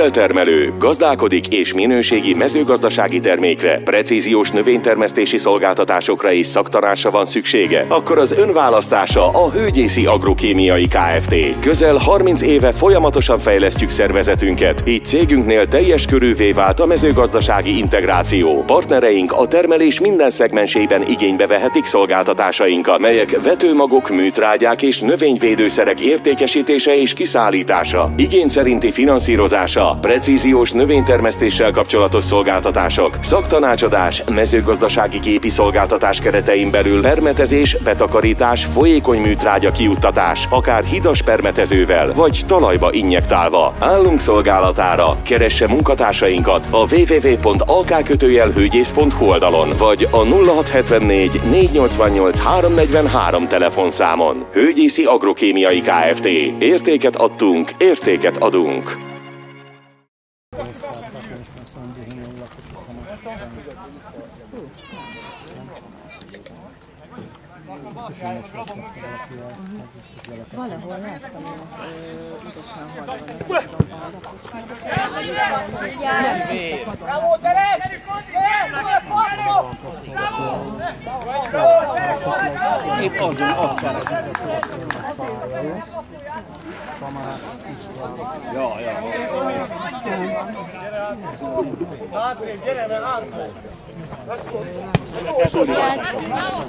Tisztelt termelő, gazdálkodik és minőségi mezőgazdasági termékre, precíziós növénytermesztési szolgáltatásokra és szaktanása van szüksége, akkor az önválasztása a Hőgyészi Agrokémiai Kft. Közel 30 éve folyamatosan fejlesztjük szervezetünket, így cégünknél teljes körűvé vált a mezőgazdasági integráció. Partnereink a termelés minden szegmensében igénybe vehetik szolgáltatásainkat, melyek vetőmagok, műtrágyák és növényvédőszerek értékesítése és kiszállítása, igény szerinti finanszírozása, precíziós növénytermesztéssel kapcsolatos szolgáltatások, szaktanácsadás, mezőgazdasági gépi szolgáltatás keretein belül permetezés, betakarítás, folyékony műtrágya kiuttatás, akár hidas permetezővel vagy talajba injektálva. Állunk szolgálatára, keresse munkatársainkat a www.akkötőjelhőgyész.hu oldalon, vagy a 0674 488 343 telefonszámon. Hőgyészi Agrokémiai Kft. Értéket adtunk, értéket adunk. Valahol láttam én ö, ügyesen hallani, nem tudom, a lakocsmányban. Bravo, Teres! Épp azon azt Ja, ja. Hátrébb, gyere, mert hátrébb!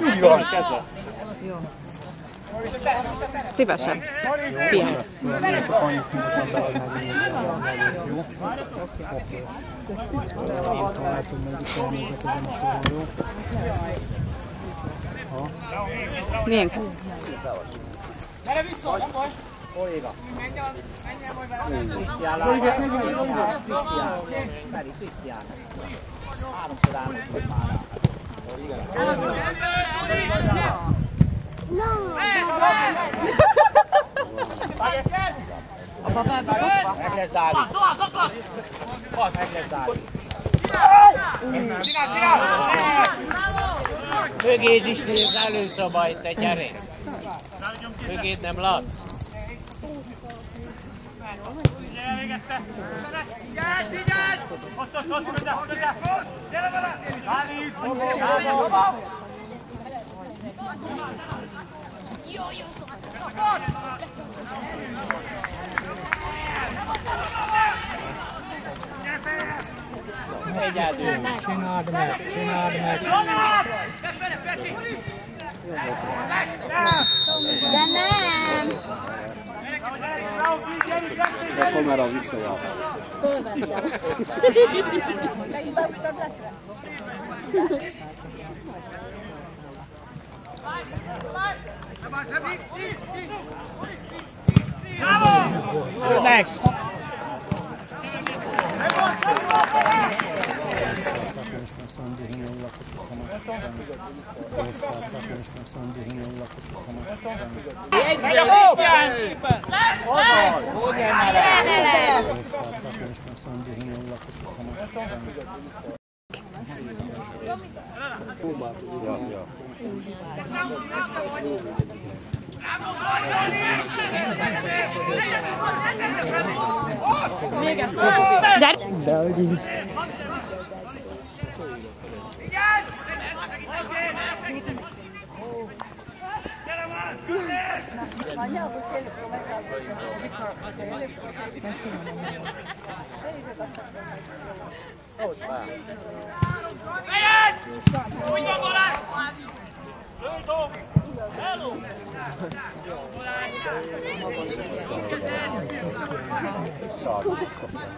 Úgy van, keze. Szívesen. Pihen. Csak annyit mondtam, jó? Lehet, hogy meg is elnézek ezen a soron, jó? Gyere vissza, nem baj! Meg lesz állni. Hat, meg lesz állni. Csinál, csinál! Mögéd is nézz előszobaj, te gyere! Mögéd nem látsz? Elvégezte! Vigyázz, vigyázz! Ott, ott, ott, közel, közel! Gyere vele! Állít! Állít! Egyáltalán. Csináld meg, csináld meg. Befele, Peti! De nem! Bravo, gyerünk, gyerünk, A kamera visszajár. Fölvettem. Te is beúsztad lesre? 121 lakosú Pénztárcák, és 121 lakosú Pénztárcák, és 121 lakosú De hogy így. Manhã eu vou ter ele para o mercado. Ele vai passar para o mercado. Venha! Muito agora! Lindo! Belo!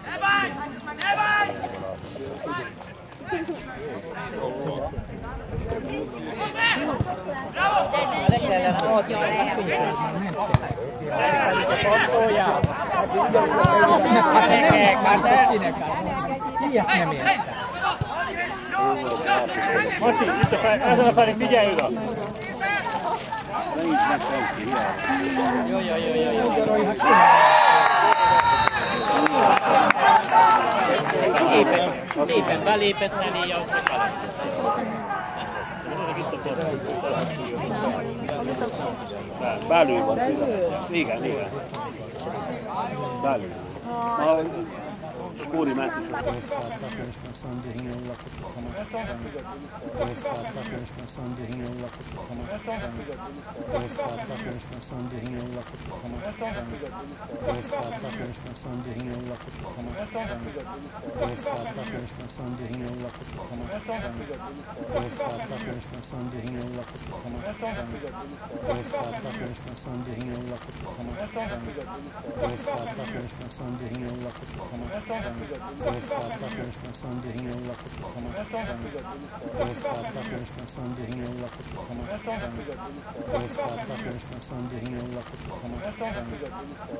É mais! É mais! Lődom! Hello! Ne bánj! Ne bánj! Passzolja! Kinek, már kinek Ilyet nem értem. Marci, itt a fel, ezen a felé figyelj oda! Jó, jó, jó, jó, jó. Szépen, szépen belépett elé, az meg Belül van. Igen, igen. Belül. Na, Kóri Máté. Pénztárcák Önösben Szandi Hinyai lakosok Hamacsban. Pénztárcák Önösben Szandi Hinyai lakosok Hamacsban. Pénztárcák Önösben Szandi Hinyai lakosok Hamacsban. Pénztárcák Önösben Szandi Hinyai lakosok Hamacsban. Pénztárcák Önösben Szandi Hinyai lakosok Hamacsban. Pénztárcák Önösben Szandi Hinyai lakosok Hamacsban. Pénztárcák Önösben Szandi Hinyai lakosok Hamacsban. Pénztárcák Önösben Szandi Hinyai lakosok Hamacsban. Pénztárcák Önösben Szandi Hinyai lakosok Hamacsban. Pénztárcák Önösben Szandi Hinyai lakosok Hamacsban.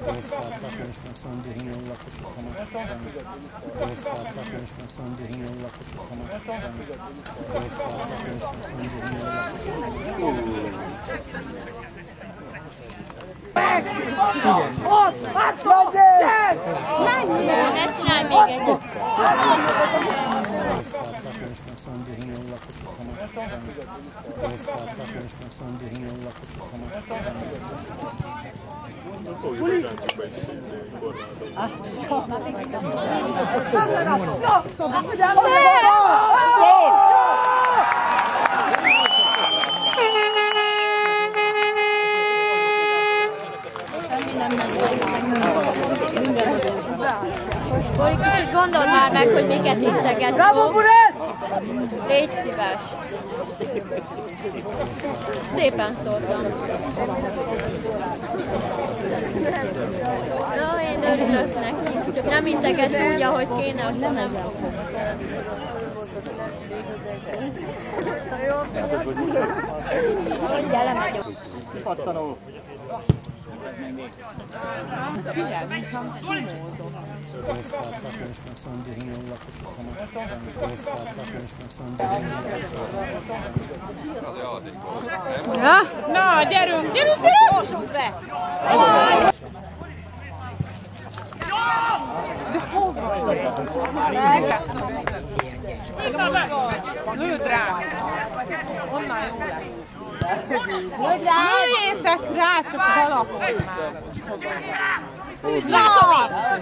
Pénztárcák Önösben Szandi Hinyai lakosok Hamacsban. Pénztárcák Önösben Szandi Hinyai lakosok Hamacsban. Pénztárcák Önösben Szandi Hinyai lakosok Hamacsban. Pénztárcák Önösben Szandi Hinyai lakosok Ne csinálj még egyet. Pénztárcák Önösben Szandi Hinyai lakosok Hamacsban. Pénztárcák Önösben Szandi Hinyai lakosok Hamacsban. Bori, kicsit gondold már meg, hogy miket integetsz. Bravo, Buresz! Légy szíves. Szépen szóltam. Na, én örülök neki. Nem integetsz úgy, ahogy kéne, hogy te nem fogod. Hogy elemegyek. Pattanó. Figyelj, mintha szimózott. Pénztárcák Önösben Szandi Hinyai lakosok Hamacsban. Pénztárcák Önösben Szandi Hinyai lakosok Hamacsban. Na, gyerünk, gyerünk, gyerünk! Mossunk be! Lőd rá! Onnan jó lesz. Lőd rá! Lőjétek rá, csak valahogy már. Tűz rá, Tomi!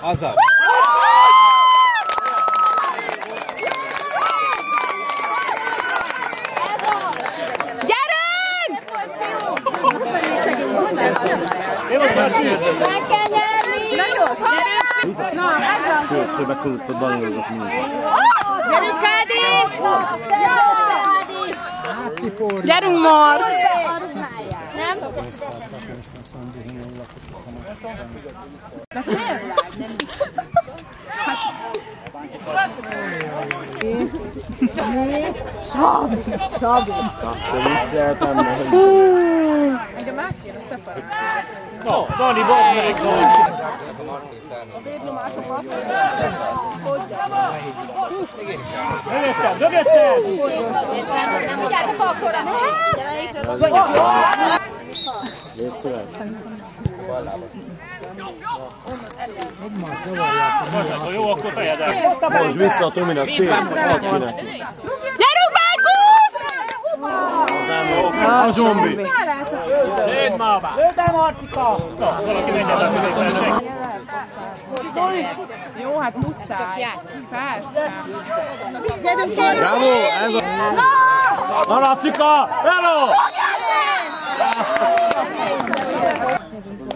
Azzal. Meg kell nyerni! Na, ezzel! Sőt, többek között a Danielozat mindig. Gyerünk, Kádi! Gyerünk, Mar! Nem? Pénztárcák Önösben Szandi Hinyai lakosok Hamacsban. De tényleg, nem Engem át kéne szeparálni. No, Dani, bazd meg! Mögöttem, mögöttem! Vigyázz a falkora! Légy szíves. Ha jó, akkor fejed el. Most vissza a Tominak szép. Add ki neki. Gyerünk, Márkusz! A zombi. Na, valaki menjen be középség. Jó, hát muszáj. Persze. Gyerünk, gyerünk! Bravo! Ez a... Na, Lacika! Hello!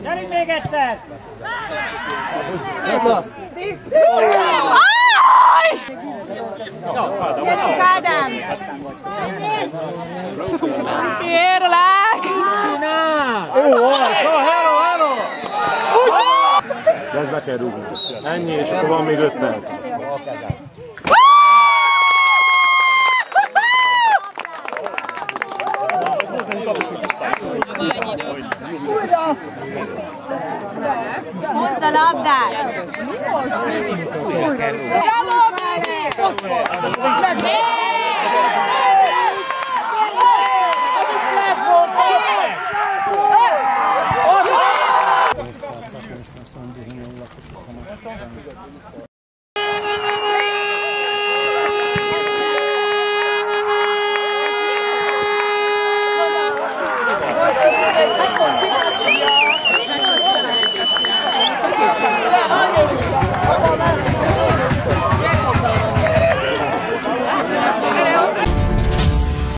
Gyerünk még egyszer! Gyerünk, Ádám! Kérlek! Ó, az! Na, hello, hello! De ezt be kell rúgni. Ennyi, és akkor van még 5 perc. Hozd a labdát! Bravo, baby!